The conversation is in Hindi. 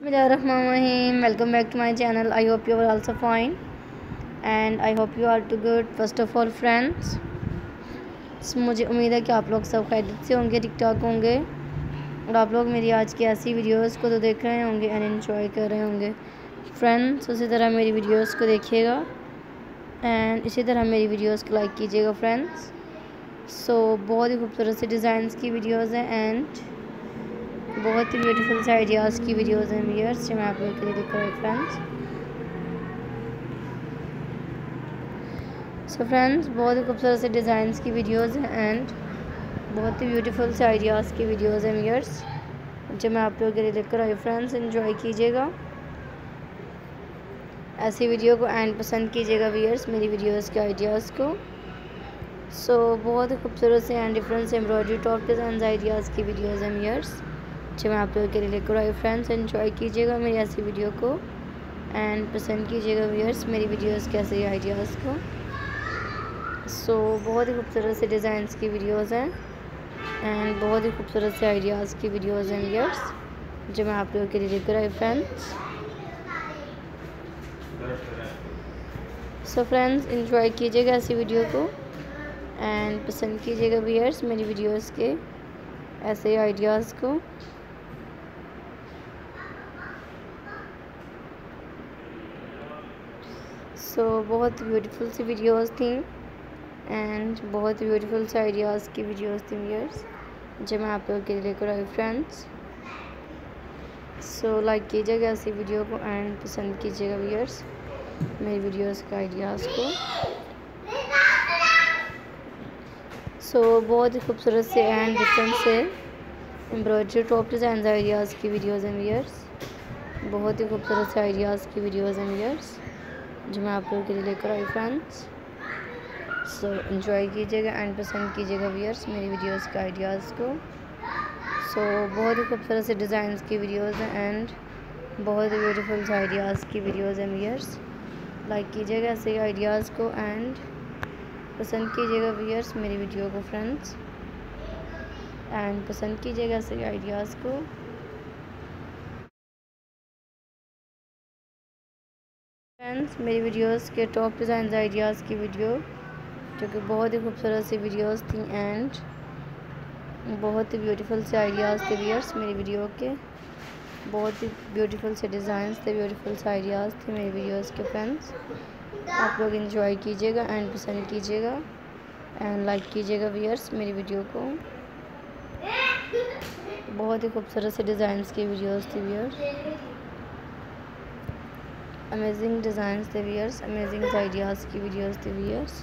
Bismillahirrahmanirrahim. Welcome back to my channel. I hope you are also fine and I hope you are too good. First of all friends, मुझे उम्मीद है कि आप लोग सब खैरियत से होंगे ठाक होंगे और आप लोग मेरी आज की ऐसी वीडियोस को तो देख रहे होंगे एंड इन्जॉय कर रहे होंगे फ्रेंड्स उसी तरह मेरी वीडियोस को देखिएगा एंड इसी तरह मेरी वीडियोस को लाइक कीजिएगा फ्रेंड्स सो so, बहुत ही खूबसूरत से डिज़ाइंस की वीडियोस हैं एंड बहुत ही ब्यूटीफुल से आइडियाज़ की वीडियोज़ हैं वीयर्स मैं आप लोगों के लिए दिख रहा हूँ फ्रेंड्स सो फ्रेंड्स बहुत ही खूबसूरत से डिज़ाइंस की वीडियोज़ हैं एंड बहुत ही ब्यूटीफुल से आइडियाज़ की वीडियोज़ हैं वीयर्स जो मैं आप लोगों के लिए लेकर आई फ्रेंड्स इन्जॉय कीजिएगा. ऐसी वीडियो को एंड पसंद कीजिएगा वीयर्स मेरी वीडियोज़ के आइडियाज़ को. सो so, बहुत ही खूबसूरत से and different embroidery top design ideas की वीडियोज़ हैं वीयर्स जो मैं आप लोगों के लिए लेकर आई फ्रेंड्स एंजॉय कीजिएगा मेरी ऐसी वीडियो को। एंड पसंद कीजिएगा व्यूअर्स मेरी वीडियोस कैसे आइडियाज़ को। सो so, बहुत ही खूबसूरत से डिज़ाइंस की वीडियोस हैं। एंड बहुत ही खूबसूरत से आइडियाज़ की वीडियोस हैं व्यूअर्स जो मैं आप लोगों के लिए लेकर आई फ्रेंड्स सो फ्रेंड्स इंजॉय कीजिएगा ऐसी वीडियो को। एंड पसंद कीजिएगा व्यूअर्स मेरी वीडियोस के ऐसे आइडियाज़ को। सो so, बहुत ब्यूटीफुल सी वीडियोस थी। एंड बहुत ब्यूटीफुल से आइडियाज़ की वीडियोस थी व्यूअर्स जो मैं आप लोगों के लिए लेकर आई फ्रेंड्स सो लाइक कीजिएगा ऐसी वीडियो को एंड पसंद कीजिएगा व्यूअर्स मेरी वीडियोस के आइडियाज़ को। सो so, बहुत ही खूबसूरत से एंड डिफरेंट से एम्ब्रॉयडरी टॉप डिज़ाइन आइडियाज़ की वीडियोज़ एंड व्यूअर्स बहुत ही खूबसूरत से आइडियाज़ की वीडियोज़ एंड व्यूअर्स जो मैं आप लोगों के लिए लेकर आई फ्रेंड्स सो इन्जॉय कीजिएगा एंड पसंद कीजिएगा व्यूअर्स मेरी वीडियोस के आइडियाज़ को. सो so, बहुत ही खूबसूरत से डिज़ाइंस की वीडियोस हैं एंड बहुत ही ब्यूटीफुल आइडियाज़ की वीडियोस हैं व्यूअर्स लाइक कीजिएगा ऐसे आइडियाज़ को एंड पसंद कीजिएगा व्यूअर्स मेरी वीडियो को फ्रेंड्स एंड पसंद कीजिएगा ऐसे आइडियाज़ को. फ्रेंड्स मेरी वीडियोस के टॉप डिज़ाइन आइडियाज़ की वीडियो जो कि बहुत ही खूबसूरत सी वीडियोस थी एंड बहुत ही ब्यूटीफुल से आइडियाज़ थे व्यूअर्स मेरी वीडियो के। बहुत ही ब्यूटीफुल से डिज़ाइंस थे ब्यूटीफुल से आइडियाज़ थे मेरी वीडियोस के फ्रेंड्स आप लोग इंजॉय कीजिएगा एंड पसंद कीजिएगा एंड लाइक कीजिएगा व्यूअर्स मेरी वीडियो को। बहुत ही खूबसूरत से डिज़ाइंस की वीडियोज़ थी व्यूअर्स अमेजिंग डिज़ाइंस थे वीयर्स अमेजिंग आइडियाज़ की वीडियोज़ थे वीयर्स